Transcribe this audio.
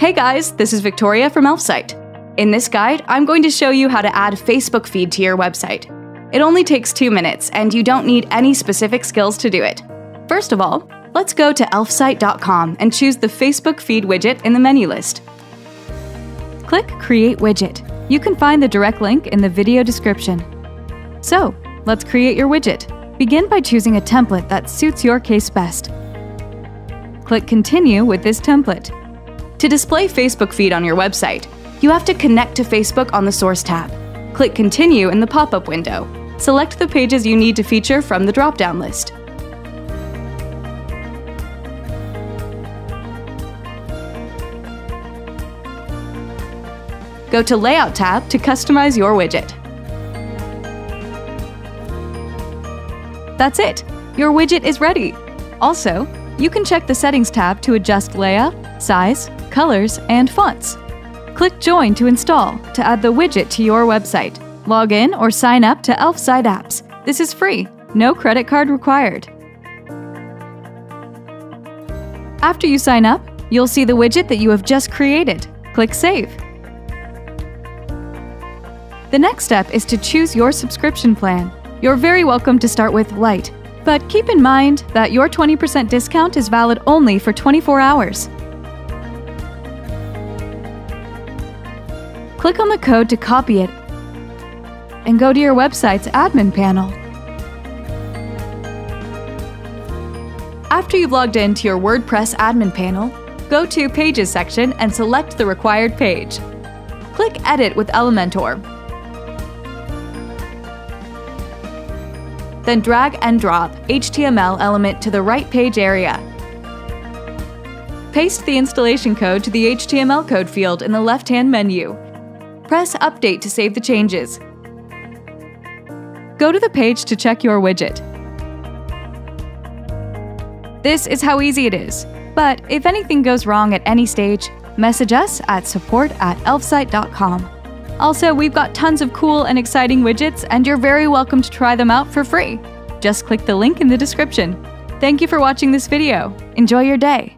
Hey guys, this is Victoria from Elfsight. In this guide, I'm going to show you how to add Facebook feed to your website. It only takes two minutes, and you don't need any specific skills to do it. First of all, let's go to elfsight.com and choose the Facebook feed widget in the menu list. Click Create Widget. You can find the direct link in the video description. So, let's create your widget. Begin by choosing a template that suits your case best. Click Continue with this template. To display Facebook feed on your website, you have to connect to Facebook on the Source tab. Click Continue in the pop-up window. Select the pages you need to feature from the drop-down list. Go to Layout tab to customize your widget. That's it! Your widget is ready! Also, you can check the Settings tab to adjust layout, size, colors, and fonts. Click Join to install to add the widget to your website. Log in or sign up to Elfsight Apps. This is free, no credit card required. After you sign up, you'll see the widget that you have just created. Click Save. The next step is to choose your subscription plan. You're very welcome to start with Lite, but keep in mind that your 20% discount is valid only for 24 hours. Click on the code to copy it and go to your website's admin panel. After you've logged in to your WordPress admin panel, go to Pages section and select the required page. Click Edit with Elementor. Then drag and drop HTML element to the right page area. Paste the installation code to the HTML code field in the left-hand menu press Update to save the changes. Go to the page to check your widget. This is how easy it is. But if anything goes wrong at any stage, message us at support at elfsight.com. Also, we've got tons of cool and exciting widgets, and you're very welcome to try them out for free. Just click the link in the description. Thank you for watching this video. Enjoy your day.